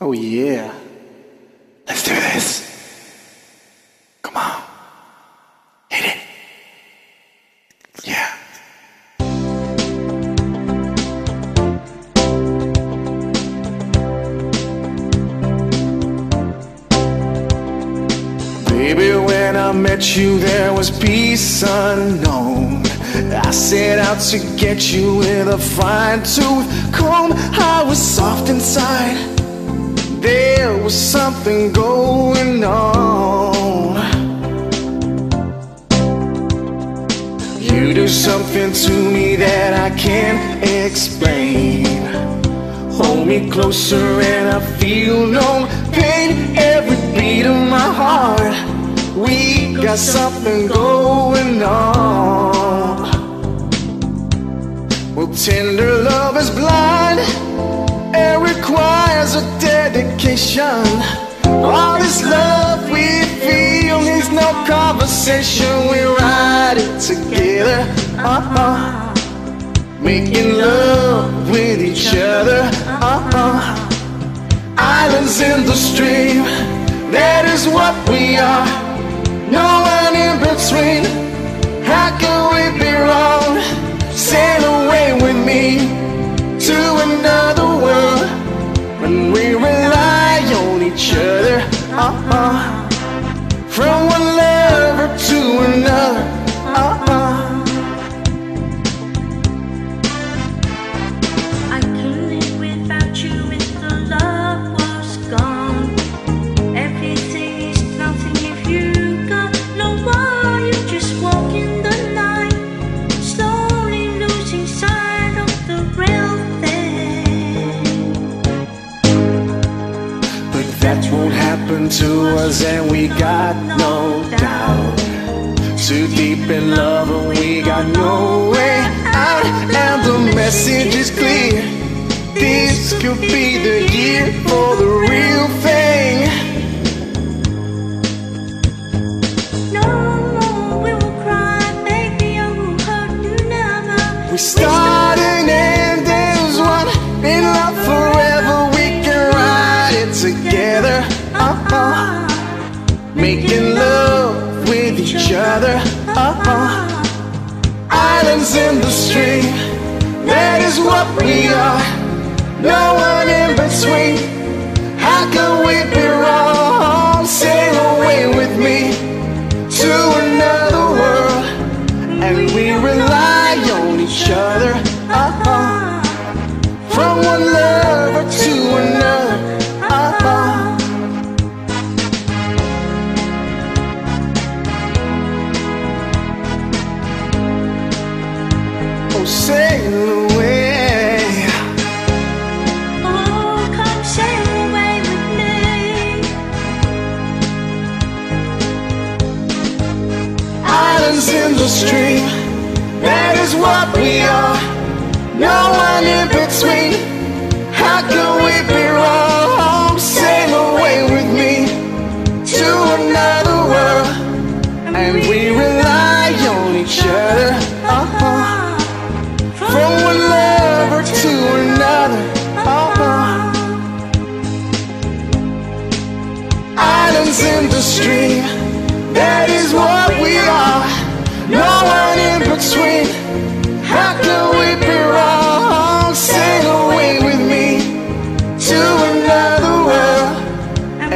Oh, yeah. Let's do this. Come on. Hit it. Yeah. Baby, when I met you, there was peace unknown. I set out to get you with a fine tooth comb. I was soft inside. There was something going on. You do something to me that I can't explain. Hold me closer and I feel no pain. Every beat of my heart, we got something going on. Well, tender love is blind and requires a dedication. All this love we feel needs no conversation. We ride it together. Uh-uh. Making love with each other. Uh-uh. Islands in the stream. That is what we are. No one in between. Each other. Uh-uh. From won't to us, and we got no doubt. Too deep in love, and we got no way out. And the message is clear. This could be the year for the real thing. No Making love with each other. Uh-uh. Islands in the stream. That is what we are. No one in between. How can we be wrong? Sail away with me to another world, and we rely on each other. Sail away. Oh, come sail away with me. Islands in the stream. That is what we are. No one in between. How can we be wrong? Sail away with me to another world, and we between. How can we be wrong? Sail away with me to another world,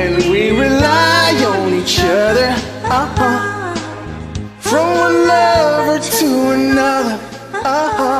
and we rely on each other. Uh-huh. From one lover to another. Uh-huh.